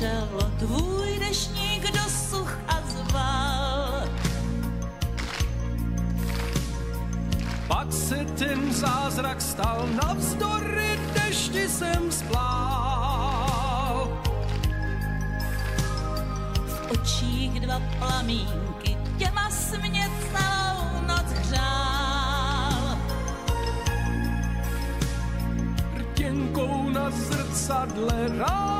přišel tvůj dešník do such a zval. Pak se ten zázrak stal, navzdory dešti jsem splál. V očích dva plamínky, těma smě celou noc hřál. Rtěnkou na zrcadle rád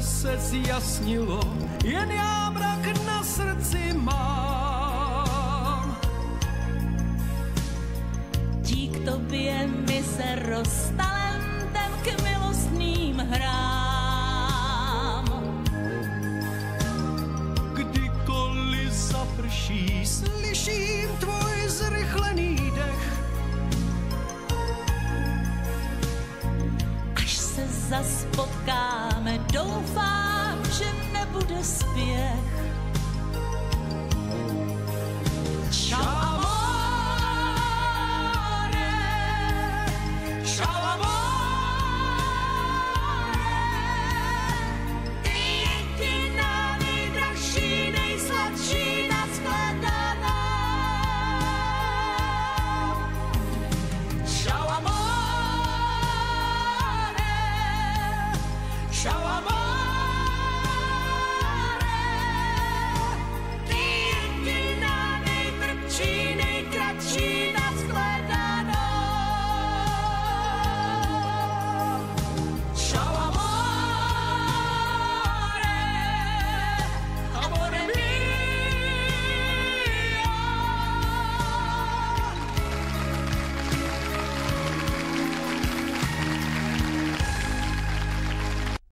Se zjasnilo, jen já mrak na srdci mám. Dík tobě mi se roztalentem k milostným hrám. Kdykoliv zaprší, slyším tvoj zas potkáme, doufám, že nebude spěch. Shalom.